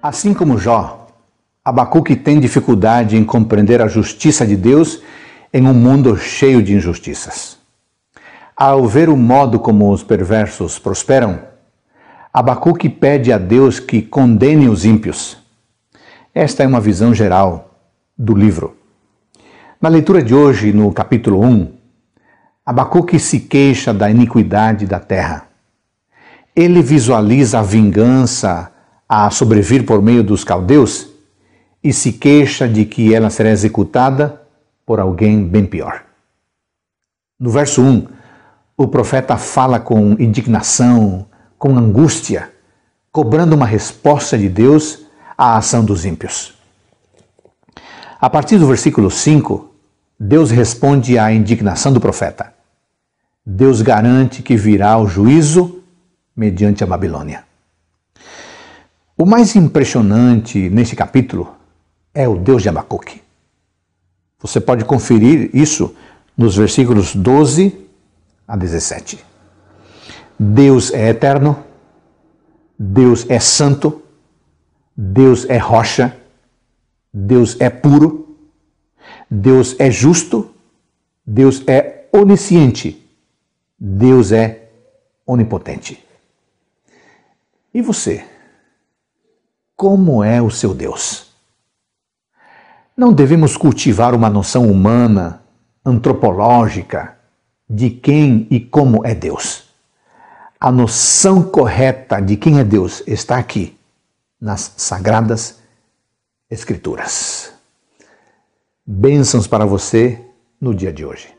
Assim como Jó, Abacuque tem dificuldade em compreender a justiça de Deus em um mundo cheio de injustiças. Ao ver o modo como os perversos prosperam, Abacuque pede a Deus que condene os ímpios. Esta é uma visão geral do livro. Na leitura de hoje, no capítulo 1, Abacuque se queixa da iniquidade da terra. Ele visualiza a vingança a sobrevir por meio dos caldeus e se queixa de que ela será executada por alguém bem pior. No verso 1, o profeta fala com indignação, com angústia, cobrando uma resposta de Deus à ação dos ímpios. A partir do versículo 5, Deus responde à indignação do profeta. Deus garante que virá o juízo mediante a Babilônia. O mais impressionante neste capítulo é o Deus de Abacuque. Você pode conferir isso nos versículos 12 a 17. Deus é eterno, Deus é santo, Deus é rocha, Deus é puro, Deus é justo, Deus é onisciente, Deus é onipotente. E você? Como é o seu Deus. Não devemos cultivar uma noção humana, antropológica, de quem e como é Deus. A noção correta de quem é Deus está aqui, nas Sagradas Escrituras. Bênçãos para você no dia de hoje.